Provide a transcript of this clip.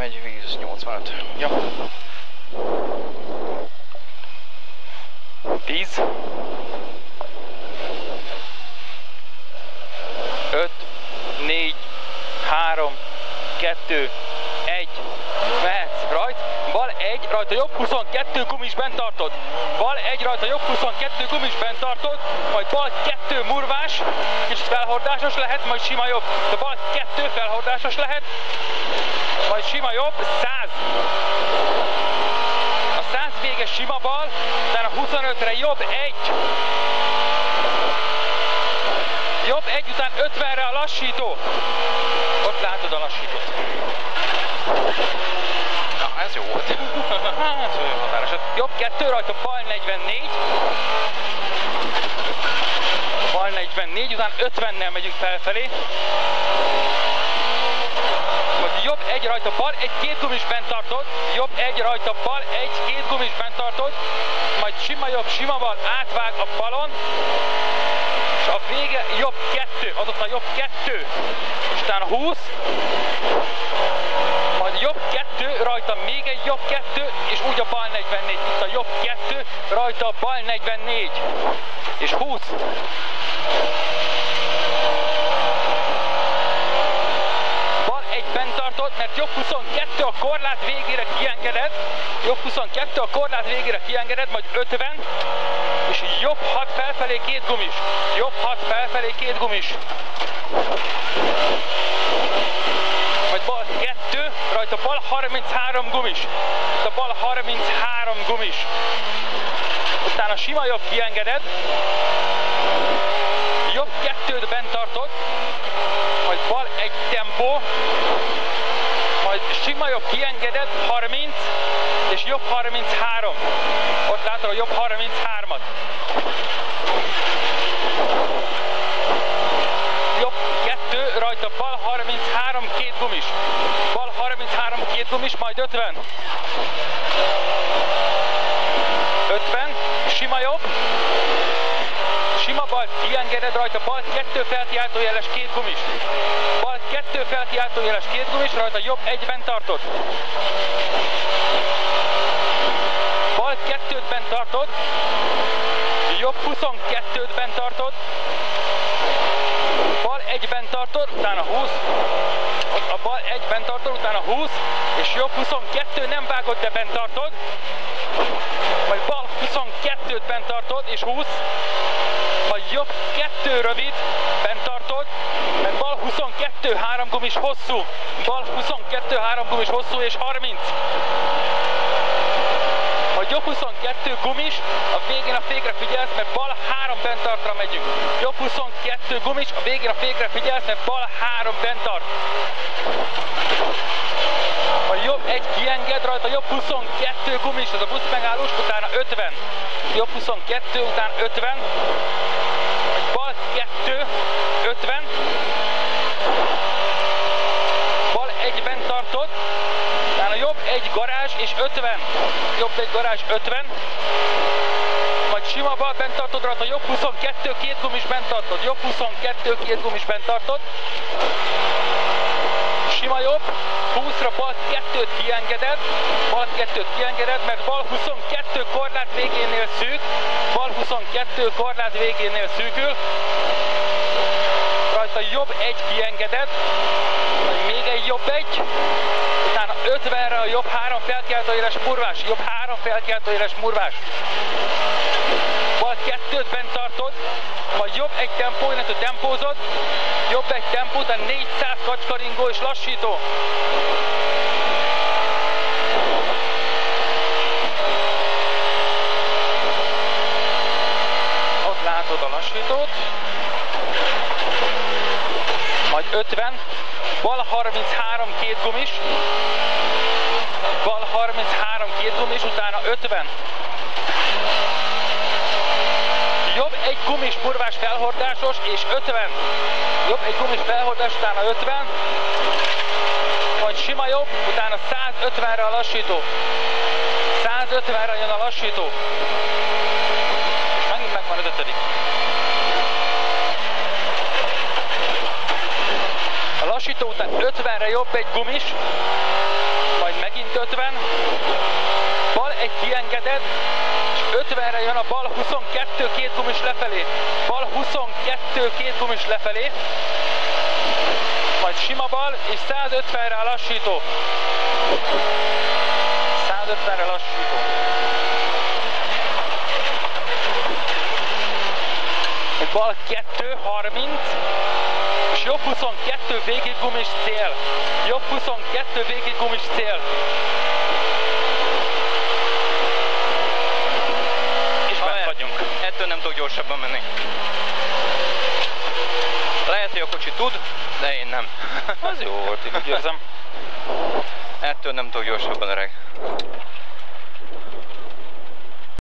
megy, víz 85. Ja. 10. 5, 4, 3, 2, 1, mehetsz, rajt, bal 1, rajta jobb 22, gumis bent tartod, bal 1, rajta jobb 22, gumis bent tartod, majd bal 2, murvás, kicsit felhordásos lehet, majd sima jobb, de bal 2, felhordásos lehet, majd sima jobb, 100, a 100 vége sima bal, utána 25-re jobb 1, jobb 1 után 50-re a lassító, ott látod a lassítót. Na, ez jó volt. hát, határos. Jobb kettő rajta, bal 44. Bal 44, után 50-nel megyünk felfelé. Jobb egy rajta, bal egy, két gumis bent tartod. Jobb egy rajta, bal egy, két gumis bent tartod. Majd sima jobb, sima bal, átvág a balon. És a vége jobb kettő, azután jobb kettő. És utána 20 majd jobb kettő, rajta még egy jobb kettő, és úgy a bal 44. Itt a jobb kettő, rajta a bal 44. És 20. Tartod, mert jobb 22 a korlát végére kiengeded, jobb 22 a korlát végére kiengeded, majd 50, és jobb 6 felfelé két gumis. Jobb 6 felfelé két gumis majd bal 2, rajta bal 33 gumis. Itt a bal 33 gumis. Utána sima jobb kiengeded, jobb kettőt bent tartod, majd bal egy tempó, majd kiengeded 30, és jobb 33. Ott látod a jobb 33-at. Jobb kettő, rajta bal 33, két gumis. Bal 33, két gumis, majd 50. 50, sima jobb. Sima bal, kiengeded rajta bal, kettő felkiáltójeles, két gumis. Bal, kettő felkiáltójeles, két gumis, rajta jobb egyben tartod. Bal kettőt bent tartod. Jobb 22-t bent tartod. Bal egyben tartod, utána 20. A bal egyben tartod, utána 20. És jobb 22 nem vágod, de bent tartod. Majd bal 22-t bent tartod, és 20. Majd jobb 2 rövid, bent tartod. Mert bal 22 három gumis hosszú. Bal 22 három gumis hosszú, és 30 majd jobb 22 gumis, a végén a fékre figyelsz, mert bal 3 bentartra megyünk. Jobb 22 gumis, a végén a fékre figyelsz, mert bal 3 bentart. A jobb egy kienged rajta, jobb 22 gumis, ez a busz megállós, utána 50. Jobb 22, után 50. Bal 2, 50. Bal egyben tartod, utána jobb egy garázs és 50. Jobb egy garázs 50. Majd sima bal bent tartod rajta, jobb 22, két gumis bent tartod. Jobb 22, két gumis bent tartod. Sima jobb, 20-ra bal 2-t kiengeded, bal 2-t kiengeded, mert bal 22 korlát végénél szűk, bal 22 korlát végénél szűkül, rajta jobb egy kiengeded, vagy még egy jobb egy, utána 50-re a jobb három felkeltőéles murvás, jobb három felkeltőéles murvás. Bal kettőt bent tartod, majd jobb egy tempó, illetve tempózod, jobb egy tempó, utána 400 kacskaringó és lassító. Ott látod a lassítót. Majd 50, bal 33 két gumis, bal 33 két gumis, utána 50. Jobb egy gumis murvás felhordásos és 50. Jobb egy gumis felhordás, utána 50. Majd sima jobb, utána 150-re a lassító. 150-re jön a lassító. jobb egy gumis, majd megint 50, bal egy kiengedett, és 50-re jön a bal 22 két gumis lefelé, bal 22 két gumis lefelé, majd sima bal, és 150-re a lassító. 150-re lassító. Bal 2, 30, jobb 22 végig gumis cél. Jobb 22 végig gumis cél. És bent vagyunk. Ettől nem tudok gyorsabban menni. Lehet, hogy a kocsi tud, de én nem. Az jó volt, én úgy érzem. Ettől nem tudok gyorsabban öreg.